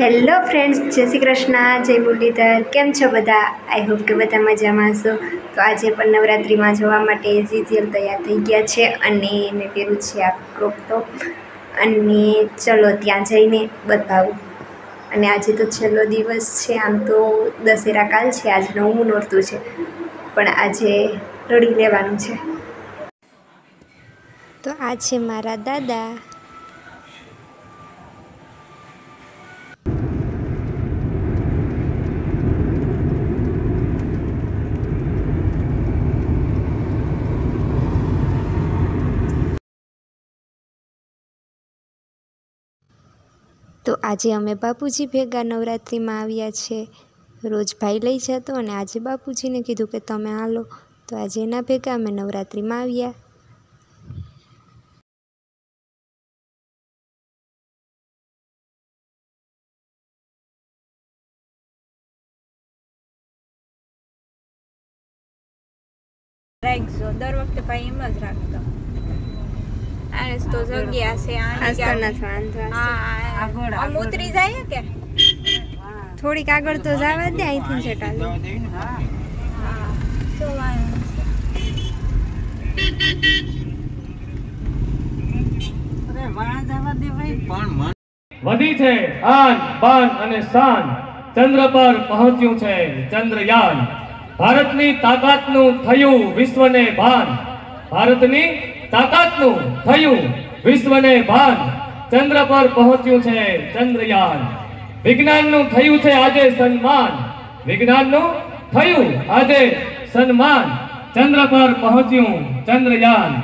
Hello friends જય શ્રી કૃષ્ણ, જય મુરલીધર. કેમ છો બધા? આઈ હોપ કે બધા મજામાં હશો. તો આજે પણ નવરાત્રિમાં જવા માટે ઝીઝીએલ તૈયાર થઈ ગયા છે અને મેં પહેર્યું છે આ ક્રોપ ટોપ અને ચલો ત્યાં જઈને બતાવું. અને આજે તો છેલ્લો દિવસ છે, આમ તો દશેરા કાલ છે, આજ નવું નોરતું છે. પણ આજે રડી લેવાનું છે. તો આ છે મારા દાદા. તો આજે અમે બાપુજી ભેગા નવરાત્રિમાં આવ્યા છે. રોજ ભાઈ લઈ જતો અને આજે બાપુજીને કીધું કે તમે હાલો. તો આજે એના ભેગા અમે નવરાત્રિમાં આવ્યા. રાખજો દર વખતે ભાઈ એમ જ રાખતો. આને તો જગ્યા છે આને તો નથી વાંધો હા આમ ઉતરી જાય કે? થોડીક આગળ તો જવા દે અહીંથી ચટાલી હા. તો વાંધો અરે વાણ જવા દે ભાઈ વધી છે આન બાન અને શાન ચંદ્ર પર પહોંચ્યું છે ચંદ્રયાન. ભારતની તાકાતનું થયું વિશ્વને ભાન. ભારતની તાકાતનું થયું વિશ્વને ભાન. ચંદ્ર પર પહોંચ્યું છે ચંદ્રયાન. વિજ્ઞાનનું થયું છે આજે સન્માન. વિજ્ઞાનનું થયું આજે સન્માન. ચંદ્ર પર પહોંચ્યું ચંદ્રયાન.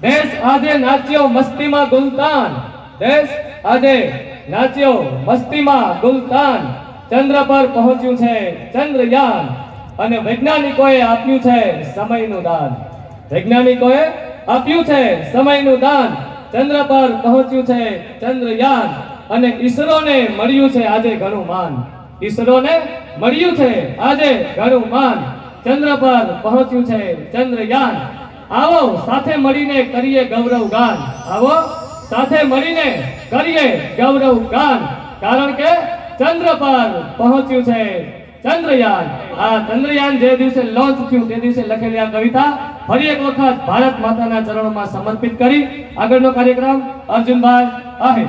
દેશ આજે નાચ્યો મસ્તીમાં ગુલતાન. દેશ આજે નાચ્યો મસ્તીમાં ગુલતાન. ચંદ્ર પર પહોંચ્યું છે ચંદ્રયાન. અને વૈજ્ઞાનિકોએ આપ્યું છે સમયનું દાન. વૈજ્ઞાનિકોએ આપ્યું છે. સમયનું દાન ચંદ્ર પર પહોંચ્યું છે ચંદ્રયાન. અને ઈસરોને મળ્યું છે આજે ઘણું માન ઈસરોને મળ્યું છે આજે ઘણું માન ચંદ્ર પર પહોંચ્યું છે ચંદ્રયાન. આવો સાથે મળીને કરીએ ગૌરવ ગાન. આવો સાથે મળીને કરીએ ગૌરવ ગાન. કારણ કે ચંદ્ર પર પહોંચ્યું છે ચંદ્રયાન. આ ચંદ્રયાન જે દિવસે લોન્ચ થયું, તે દિવસે લખેલી આ કવિતા ફરી એક વખત ભારત માતાના ચરણોમાં સમર્પિત કરી આગળનો કાર્યક્રમ અર્જુનભાઈ આહિર.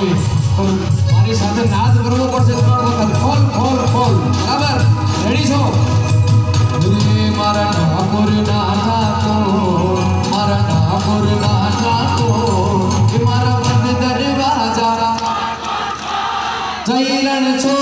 હોય. મારી સાથે નાદ કરવો પડશે ત્રણ વખત. ખોલ ખોલ ખોલ. બરાબર? રેડી છો? મારા ઠાકોર મારા ઠાકોર ના નાતો મારા બંધ છો?